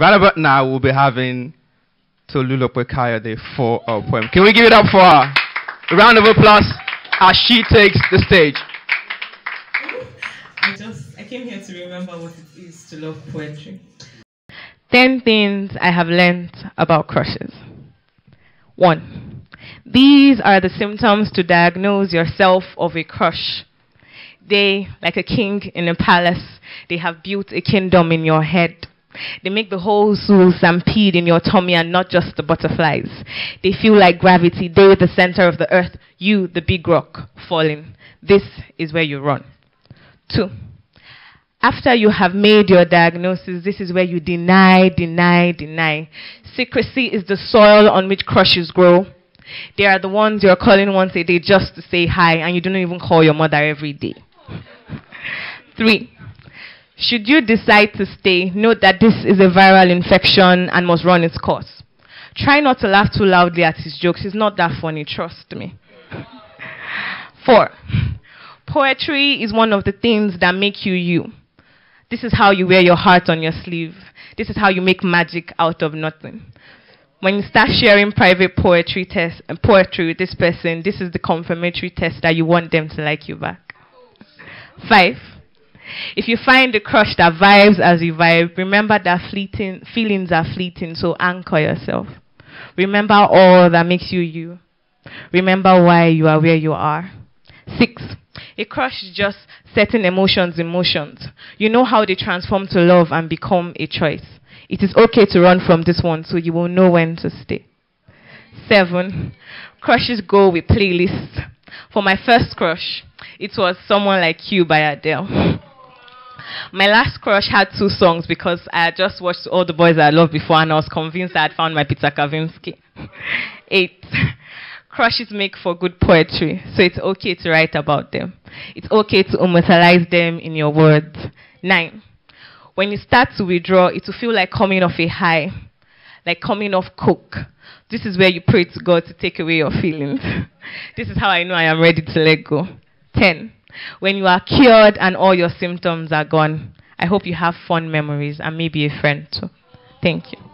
Right about now, we'll be having Tolulope Kayode for a poem. Can we give it up for her? A round of applause as she takes the stage. I just I came here to remember what it is to love poetry. 10 things I have learned about crushes. 1. These are the symptoms to diagnose yourself of a crush. They, like a king in a palace, they have built a kingdom in your head. They make the whole zoo stampede in your tummy and not just the butterflies. They feel like gravity. They are the center of the earth, you, the big rock, falling. This is where you run. Two, after you have made your diagnosis, this is where you deny, deny, deny. Secrecy is the soil on which crushes grow. They are the ones you're calling once a day just to say hi, and you don't even call your mother every day. Three, should you decide to stay, note that this is a viral infection and must run its course. Try not to laugh too loudly at his jokes. He's not that funny, trust me. Four, poetry is one of the things that make you you. This is how you wear your heart on your sleeve. This is how you make magic out of nothing. When you start sharing private poetry test and poetry with this person, this is the confirmatory test that you want them to like you back. Five. If you find a crush that vibes as you vibe, remember that fleeting feelings are fleeting, so anchor yourself. Remember all that makes you you. Remember why you are where you are. Six. A crush is just certain emotions in motions. You know how they transform to love and become a choice. It is okay to run from this one so you will know when to stay. Seven. Crushes go with playlists. For my first crush, it was Someone Like You by Adele. My last crush had two songs because I just watched All the Boys I Loved before and I was convinced I had found my Peter Kavinsky. Eight. Crushes make for good poetry, so it's okay to write about them. It's okay to immortalize them in your words. Nine. When you start to withdraw, it will feel like coming off a high, like coming off coke. This is where you pray to God to take away your feelings. this is how I know I am ready to let go. 10. When you are cured and all your symptoms are gone, I hope you have fond memories and maybe a friend too. Thank you.